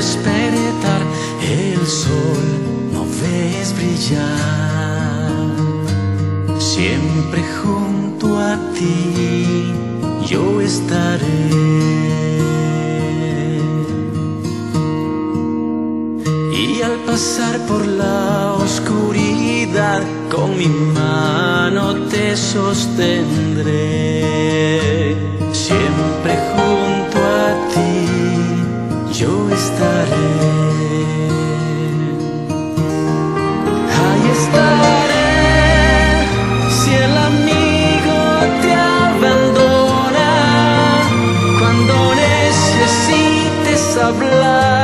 despertar el sol no ves brillar, siempre junto a ti yo estaré. Y al pasar por la oscuridad, con mi mano te sostendré. of love.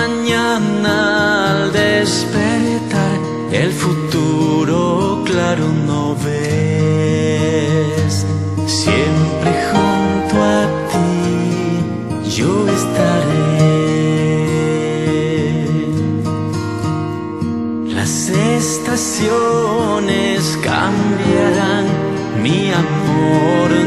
mañana al despertar el futuro claro no ves. Siempre junto a ti yo estaré. Las estaciones cambiarán mi amor.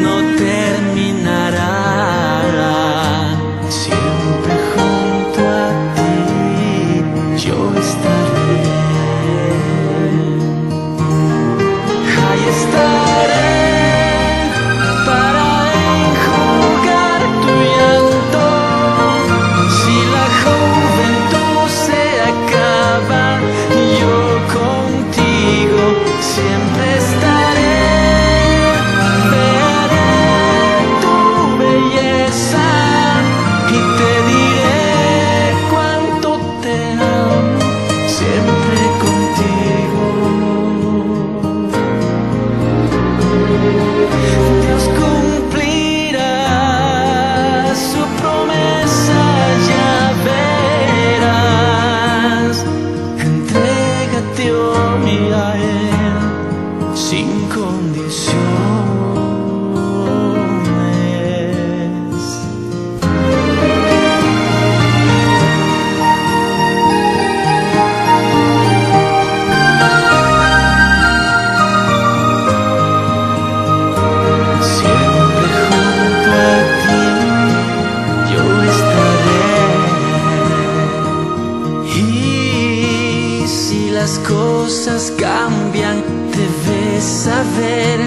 las cosas cambian, debes saber,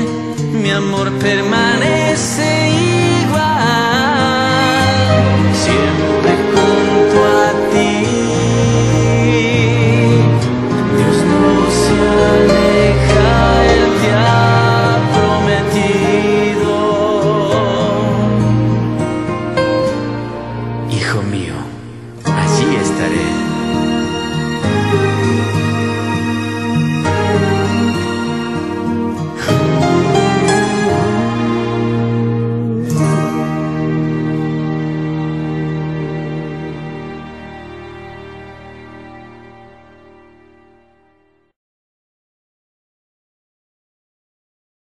mi amor permanece igual, siempre junto a ti. Dios no se aleja, Él te ha prometido. Hijo mío.